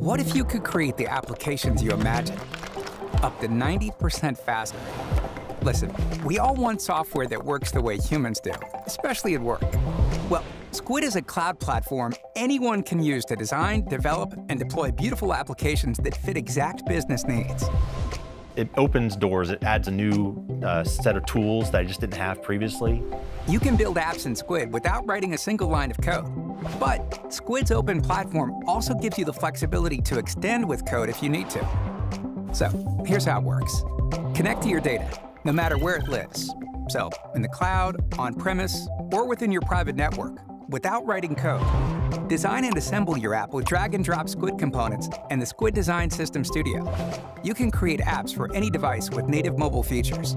What if you could create the applications you imagine up to 90% faster? Listen, we all want software that works the way humans do, especially at work. Well, Skuid is a cloud platform anyone can use to design, develop, and deploy beautiful applications that fit exact business needs. It opens doors, it adds a new uh, set of tools that I just didn't have previously. You can build apps in Skuid without writing a single line of code. But Skuid's open platform also gives you the flexibility to extend with code if you need to. So here's how it works. Connect to your data, no matter where it lives. So in the cloud, on-premise, or within your private network, without writing code. Design and assemble your app with drag and drop Skuid components and the Skuid Design System Studio. You can create apps for any device with native mobile features.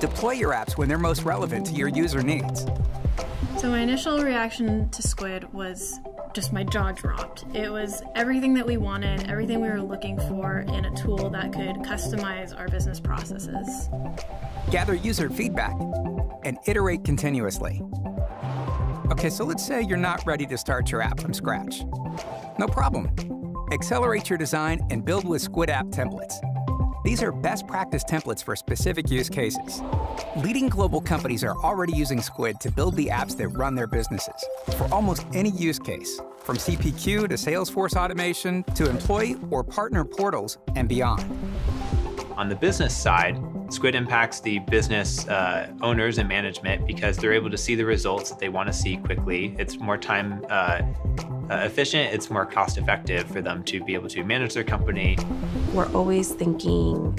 Deploy your apps when they're most relevant to your user needs. So my initial reaction to Skuid was just my jaw dropped. It was everything that we wanted, everything we were looking for in a tool that could customize our business processes. Gather user feedback and iterate continuously. Okay, so let's say you're not ready to start your app from scratch. No problem. Accelerate your design and build with Skuid App templates. These are best practice templates for specific use cases. Leading global companies are already using Skuid to build the apps that run their businesses for almost any use case, from CPQ to Salesforce automation to employee or partner portals and beyond. On the business side, Skuid impacts the business uh, owners and management because they're able to see the results that they want to see quickly. It's more time uh, uh, efficient, it's more cost effective for them to be able to manage their company. We're always thinking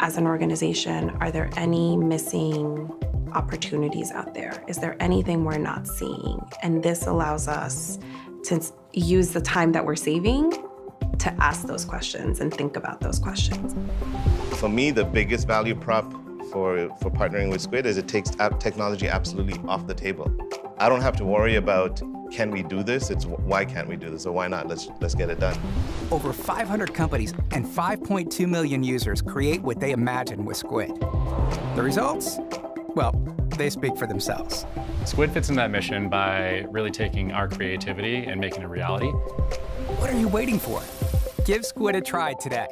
as an organization, are there any missing opportunities out there? Is there anything we're not seeing? And this allows us to use the time that we're saving to ask those questions and think about those questions. For me, the biggest value prop for, for partnering with Skuid is it takes technology absolutely off the table. I don't have to worry about can we do this? It's why can't we do this? Or why not? Let's let's get it done. Over 500 companies and 5.2 million users create what they imagine with Skuid. The results? Well, they speak for themselves. Skuid fits in that mission by really taking our creativity and making it reality. What are you waiting for? Give Skuid a try today.